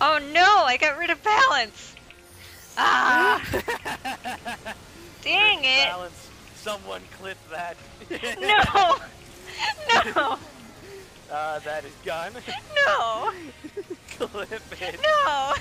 Oh no, I got rid of balance. Ah, dang it. Balance. Someone clip that. No. No. Uh, that is gone. No. clip it. No.